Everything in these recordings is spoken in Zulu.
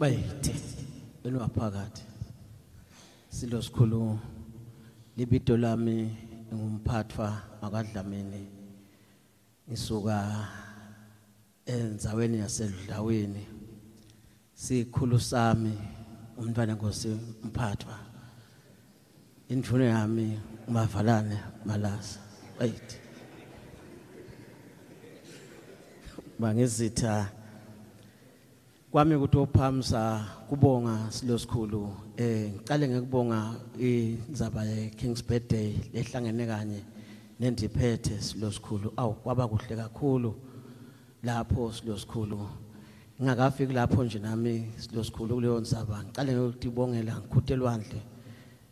bayithe eniwaphakathi silo sikhulu libito lami ngumphathwa akadlamini ngisuka enzaweni yasedlaweni sikhulu sami umntwana nkosi mphathwa indvuno yami umavalane malasa. Wait bangizitha kwami ukuthi ophamsa kubonga silosikhulu eh ngicale ngikubonga indzaba ye King's birthday lehlangene kanye nendiphethe silosikhulu. Awu kwaba kuhle kakhulu lapho silosikhulu. Ngingakafiki lapho nje nami silosikhulu kuleyo ndzaba. Ngicale ngiyotibongela ngikhutelwandle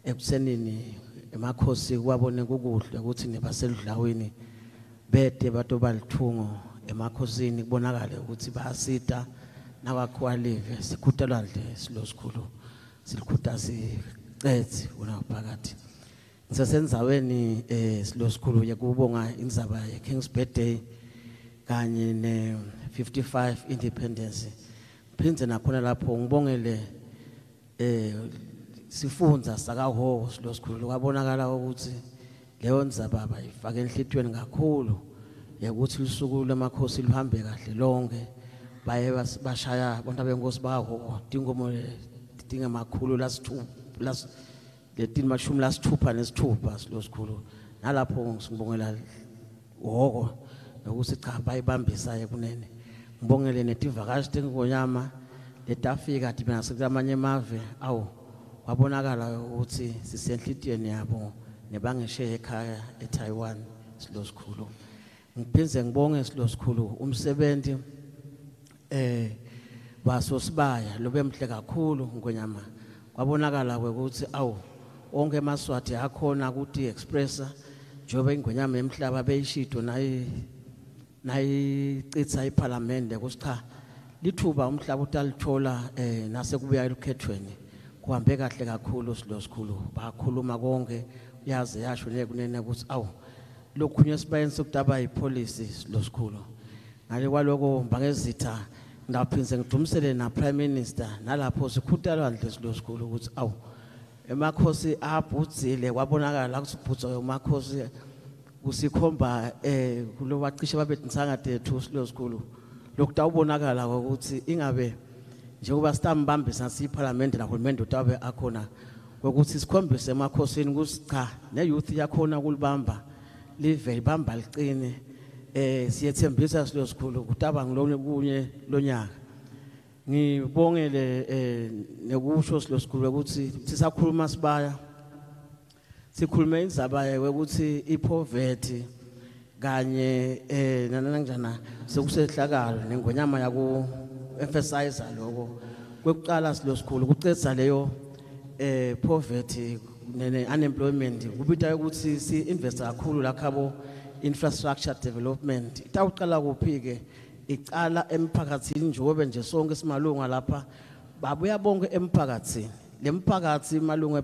ekusenini emakhosi kwabone kukuhle ukuthi nebaseludlaweni bede bato balithungo emakhosini kubonakale ukuthi bayasita. Nakwakhwalive sikhutelwandle silosikhulu silikhutha sicethe wona phakathi ngisesenzaweni eh silosikhulu yekubonga indzaba ye King's birthday kanye ne 55 independence. Phindze nakhona lapho ngibongele eh sifunza sakaho silosikhulu kwabonakala ukuthi leyo ndzaba abayifake enhlitweni kakhulu yekuthi lisuku lemakhosi lihambe kahle lonke. Baye bas- bashaya bonke benkosi baho tingomo tingamakhulu lasithupha las letini mashumi lasithupha nesithupha silosikhulu nalapho sibongela hoko nokuthi cha bayibambisa kunene. Ngibongele netivakashi tengonyama letafika dibena sekamanye emave awu kwabonakala ukuthi sisenhlitiyweni yabo nebangesheya ekhaya eTaiwan silosikhulu ngiphinze ngibonge silosikhulu umsebenzi eh baso sibaya lobe mhle kakhulu ngonyama. Kwabonakala ukuthi awu onke emaswati akhona ukuthi expressa njobe ingonyama emhlaba beyishido nayi nayicitha iparlamente kuthi cha lithuba umhlaba utalithola eh nase kubuya elukhethweni. Kuhambe kahle kakhulu silosikhulu bakhuluma konke yaze yasho nekunene ukuthi awu lokhunye sibayenze ukudaba yipolicy silosikhulu ngale kwaloko bangezitha ngaphinze ngidumisele na prime minister nalapho sikhuthalwa silosikhulu ukuthi awu emakhosi abhudzile kwabonakala ukuthi ubhudzo emakhosi kusikhomba eh kulo wacishe babetintsanga tethu silosikhulu lokutawubonakala ukuthi ingabe njengoba sitambambisa siparlament nahulumende utabe akhona ukuthi sikhombise emakhosini ukuthi cha neyouth yakhona kulibamba live ibamba liqine eh siyethembisa silosikhulu kutaba ngilone kunye lonyaka. Ngibongele eh nekusho silosikhulu ukuthi sisakhuluma sibaya sikhulume indzaba yokuthi ipoverty kanye eh nananjana sekusehlakalo nengonyama yaku emphasize lokho. Kwekuqala silosikhulu kucetha leyo eh poverty nene unemployment kubita ukuthi si invest kakhulu lakhabo infrastructure development. Itawuqala kuphi ke icala emphakathini njengoba nje sonke simalunga lapha babuya bonke emphakathini. Lemphakathi malunga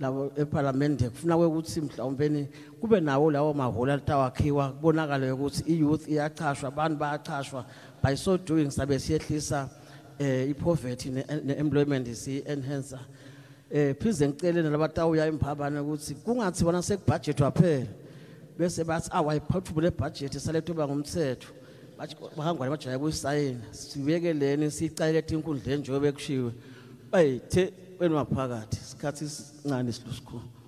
labo eParliament kufuna ukuthi mhlawumbe kube nawo lawo mahola litawakhiwa kubonakala ukuthi iyouth iyachashwa abantu bayachashwa. By so doing sabe siyehlisa eh ipoverty neemployment si enhancer eh phize ngicele nalabatawuya emphambana ukuthi kungathi bona sekubudget waphela bese bathi awayiphathubule budget salethuba ngomthetho bathi bahangwa bajaya kuyisayina sibekeleni sicayele inkundleni njengoba kushiwe bayithe wena maphakathi isikhathi sincane silusikhulu.